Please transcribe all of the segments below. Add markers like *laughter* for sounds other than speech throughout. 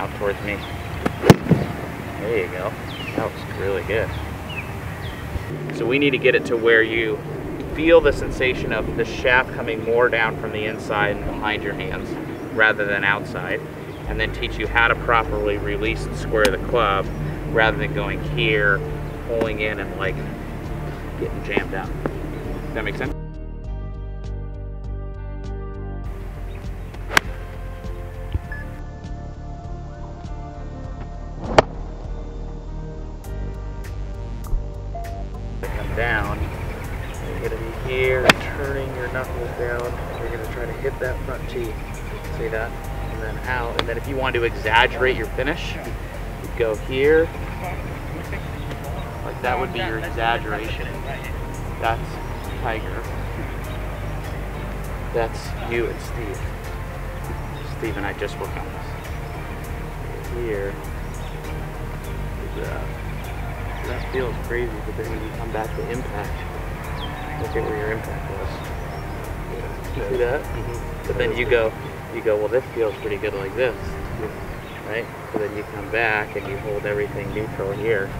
out towards me. There you go. That was really good. So we need to get it to where you feel the sensation of the shaft coming more down from the inside and behind your hands rather than outside. And then teach you how to properly release and square the club rather than going here, pulling in and like getting jammed out. Does that make sense? Here, turning your knuckles down. You're gonna try to hit that front tee. See that? And then out. And then if you want to exaggerate your finish, you go here. Like that would be your exaggeration. That's Tiger. That's you and Steve. Steve and I just worked on this. Here. That feels crazy, but then when you come back to impact, look at where your impact was. You see that? Mm-hmm. But then you go, you go, well, this feels pretty good like this, right? So then you come back and you hold everything neutral here,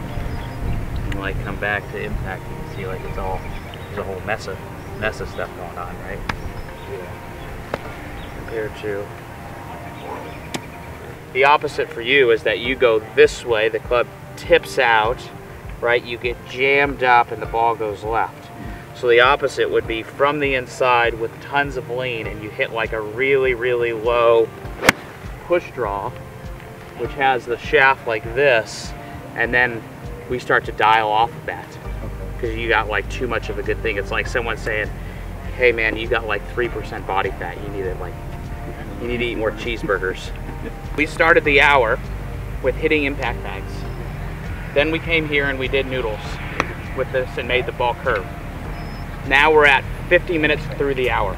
and like come back to impact, you can see like it's all there's a whole mess of mess of stuff going on, right? Compared to the opposite for you is that you go this way, the club tips out, right? You get jammed up and the ball goes left. So the opposite would be from the inside with tons of lean and you hit like a really, really low push draw, which has the shaft like this, and then we start to dial off of that because you got like too much of a good thing. It's like someone saying, hey man, you got like 3% body fat. You need it like, you need to eat more cheeseburgers. *laughs* We started the hour with hitting impact bags. Then we came here and we did noodles with this and made the ball curve. Now we're at 50 minutes through the hour.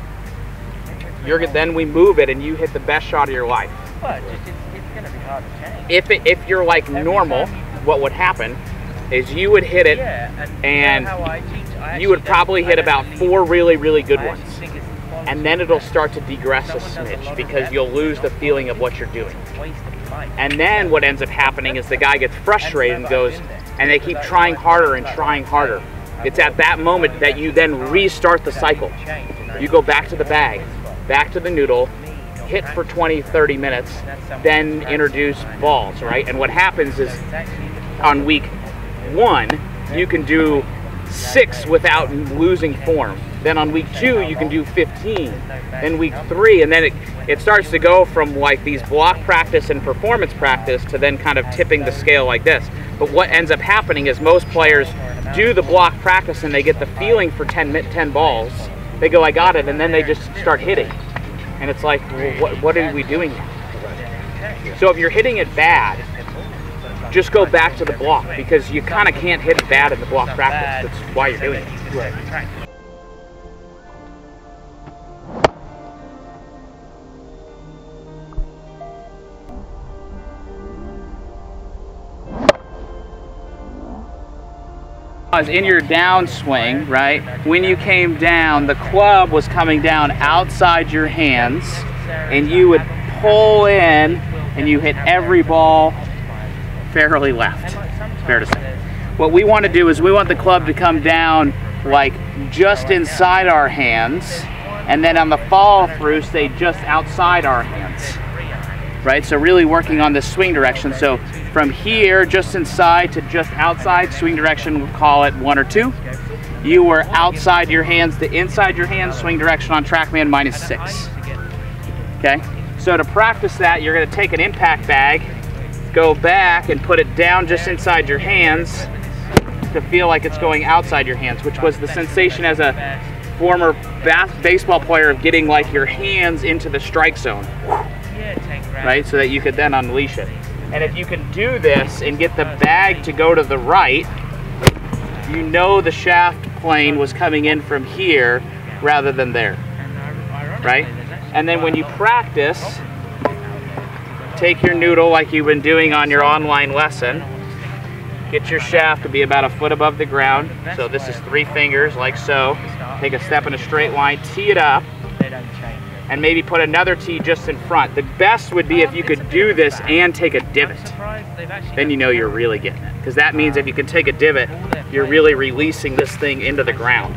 You're then we move it and you hit the best shot of your life. But just, it's, it's going to be hard to change. If it, if you're like Every normal, what would happen is you would hit it yeah, and, and how I I you would probably hit about four really, really good ones. actually think it's the quality And then it'll start to degress a smidge because you'll lose the feeling of what you're doing. It's a waste of time. And then what ends up happening is the guy gets frustrated and goes, and they keep trying harder and trying harder. It's at that moment that you then restart the cycle. You go back to the bag, back to the noodle, hit for 20, 30 minutes, then introduce balls, right? And what happens is on week one, you can do six without losing form. Then on week two, you can do 15. Then week three, and then it, it starts to go from like these block practice and performance practice to then kind of tipping the scale like this. But what ends up happening is most players do the block practice and they get the feeling for 10, 10 balls. They go, I got it, and then they just start hitting. And it's like, well, what, what are we doing now? So if you're hitting it bad, just go back to the block because you kind of can't hit it bad in the block practice. That's why you're doing it. Was in your downswing, right? When you came down, the club was coming down outside your hands, and you would pull in, and you hit every ball fairly left. Fair to say. What we want to do is we want the club to come down like just inside our hands, and then on the follow through, stay just outside our hands. Right? So really working on this swing direction. So from here, just inside to just outside, swing direction, we'll call it one or two. You were outside your hands to inside your hands, swing direction on TrackMan minus six. Okay? So to practice that, you're gonna take an impact bag, go back and put it down just inside your hands to feel like it's going outside your hands, which was the sensation as a former baseball player of getting like your hands into the strike zone, right? So that you could then unleash it. And if you can do this and get the bag to go to the right, you know the shaft plane was coming in from here rather than there, right? And then when you practice, take your noodle like you've been doing on your online lesson, get your shaft to be about a foot above the ground. So this is three fingers like so. Take a step in a straight line, tee it up, And maybe put another tee just in front. The best would be if you could do this and take a divot. Then you know you're really getting it. Because that means if you can take a divot, you're really releasing this thing into the ground.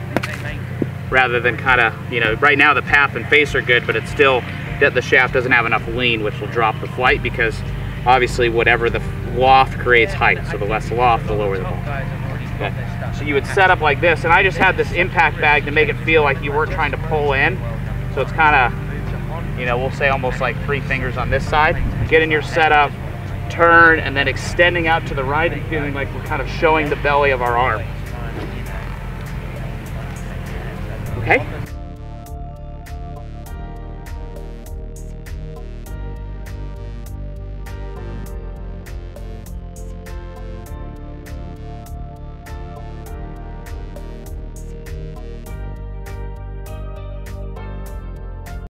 Rather than kind of, you know, right now the path and face are good, but it's still that the shaft doesn't have enough lean, which will drop the flight because obviously whatever the loft creates height. So the less loft, the lower the ball. So you would set up like this, and I just had this impact bag to make it feel like you weren't trying to pull in. So it's kind of, you know, we'll say almost like three fingers on this side. Get in your setup, turn, and then extending out to the right and feeling like we're kind of showing the belly of our arm. Okay?